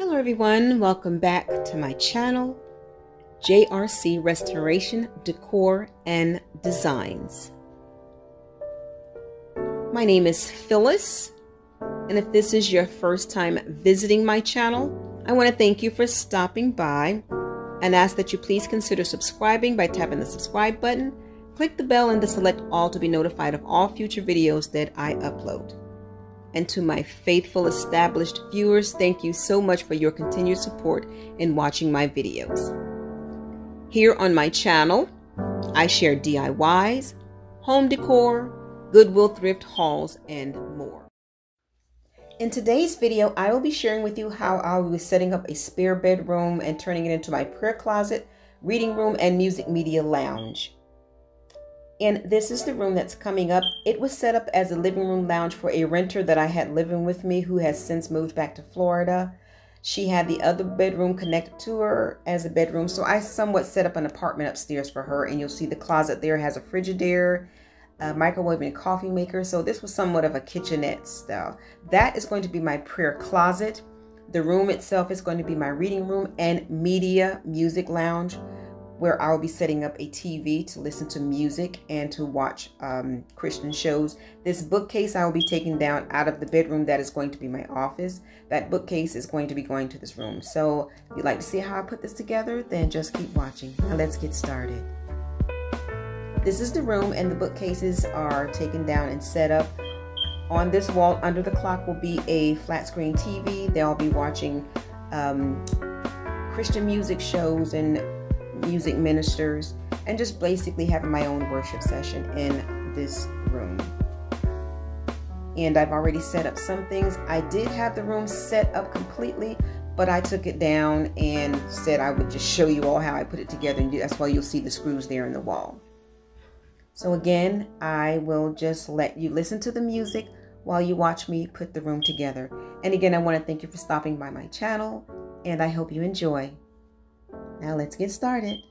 Hello everyone, welcome back to my channel, JRC Restoration Decor and Designs. My name is Phyllis, and if this is your first time visiting my channel, I want to thank you for stopping by and ask that you please consider subscribing by tapping the subscribe button, click the bell and the select all to be notified of all future videos that I upload. And to my faithful established viewers, thank you so much for your continued support in watching my videos. Here on my channel, I share DIYs, home decor, Goodwill thrift hauls, and more. In today's video, I will be sharing with you how I was setting up a spare bedroom and turning it into my prayer closet, reading room, and music media lounge. And this is the room that's coming up. It was set up as a living room lounge for a renter that I had living with me who has since moved back to Florida. She had the other bedroom connected to her as a bedroom. So I somewhat set up an apartment upstairs for her. And you'll see the closet there has a Frigidaire, a microwave and coffee maker. So this was somewhat of a kitchenette style. That is going to be my prayer closet. The room itself is going to be my reading room and media music lounge where I'll be setting up a TV to listen to music and to watch um, Christian shows. This bookcase I will be taking down out of the bedroom that is going to be my office. That bookcase is going to be going to this room. So if you'd like to see how I put this together, then just keep watching. Now let's get started. This is the room and the bookcases are taken down and set up. On this wall under the clock will be a flat screen TV. They'll be watching um, Christian music shows and music ministers, and just basically having my own worship session in this room. And I've already set up some things. I did have the room set up completely, but I took it down and said I would just show you all how I put it together. And that's why you'll see the screws there in the wall. So again, I will just let you listen to the music while you watch me put the room together. And again, I want to thank you for stopping by my channel, and I hope you enjoy. Now let's get started.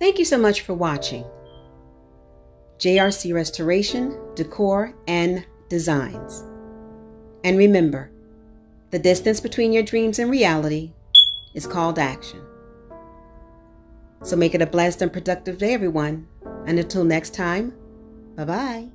Thank you so much for watching. JRC Restoration, Decor, and Designs. And remember, the distance between your dreams and reality is called action. So make it a blessed and productive day, everyone. And until next time, bye bye.